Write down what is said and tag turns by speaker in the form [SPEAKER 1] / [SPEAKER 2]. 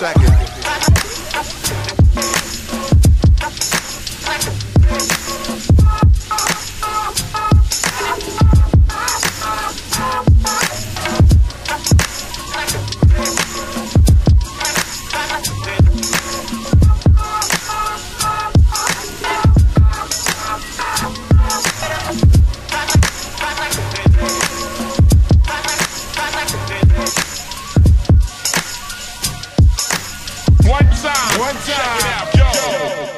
[SPEAKER 1] Second. one time. Yo.